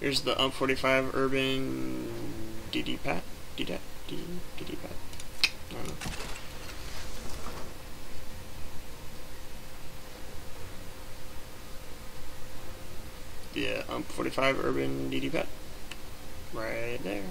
Here's the UMP 45 Urban DDPAT. DD DD DD Pat. I don't know. Yeah, UMP 45 Urban DDPAT. Right there.